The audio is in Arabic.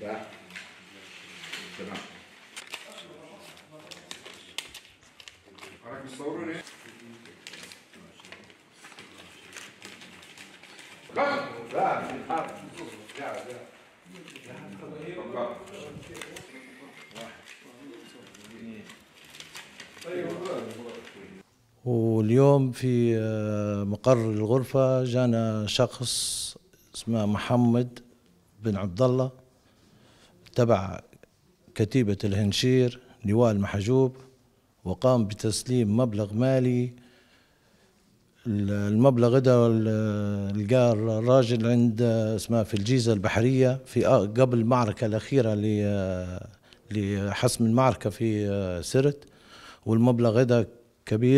ده تمام حضرتك مصوره ليه؟ لا لا الحرب لا لا واليوم في آه، مقر الغرفة جانا شخص اسمه محمد بن عبد الله تبع كتيبة الهنشير لواء المحجوب وقام بتسليم مبلغ مالي. المبلغ ده لقاه الراجل عند اسمه في الجيزة البحرية في آه، قبل المعركة الأخيرة لحسم المعركة في آه، سرت. والمبلغ ده كبير.